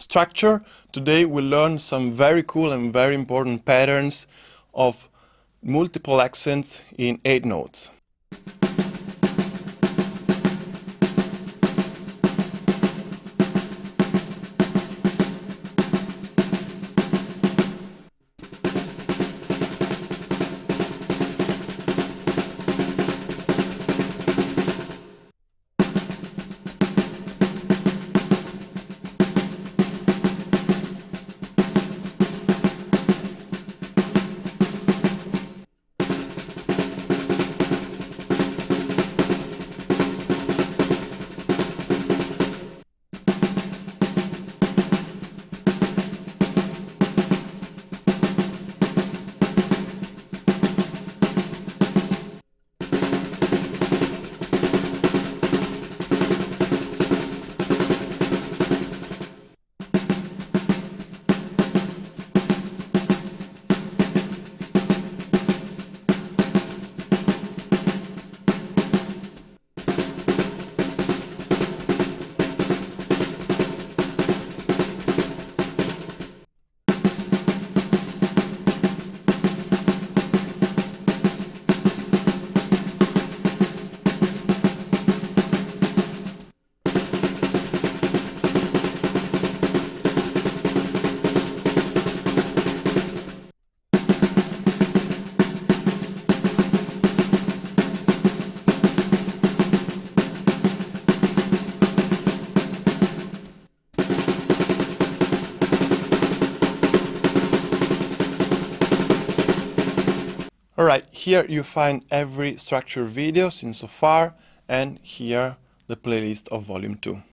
structure. Today we'll learn some very cool and very important patterns of multiple accents in eight notes. Alright, here you find every structure video since so far and here the playlist of volume 2.